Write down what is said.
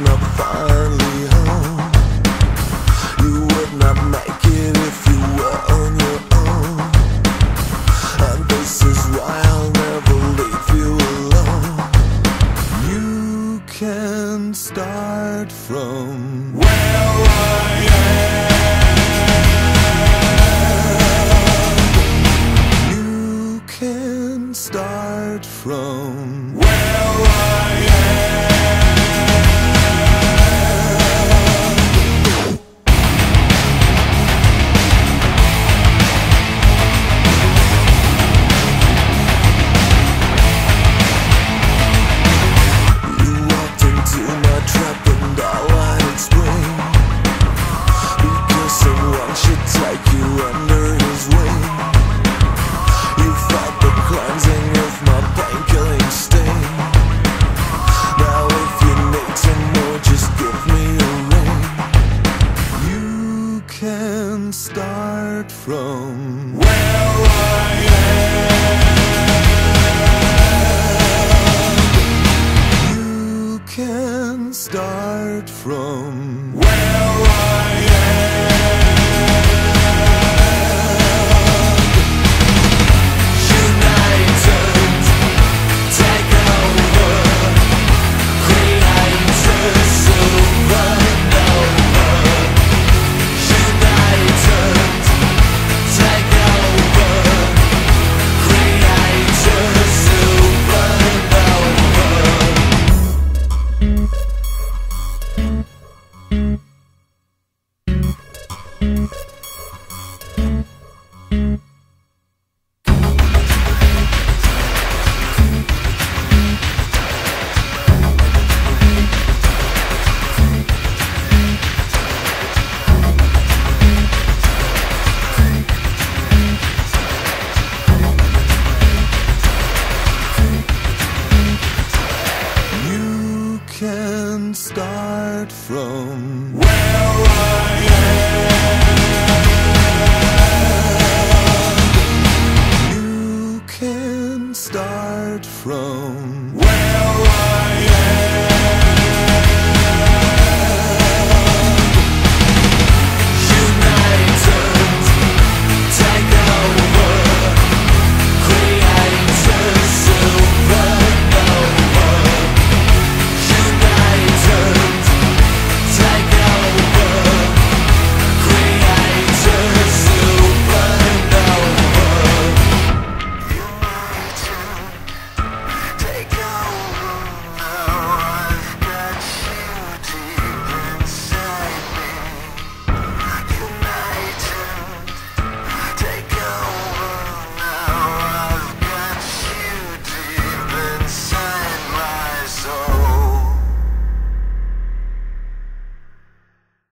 not finally home. You would not make it if you were on your own. And this is why I'll never leave you alone. You can start from where I am. You can start from can start from. Where start from start from.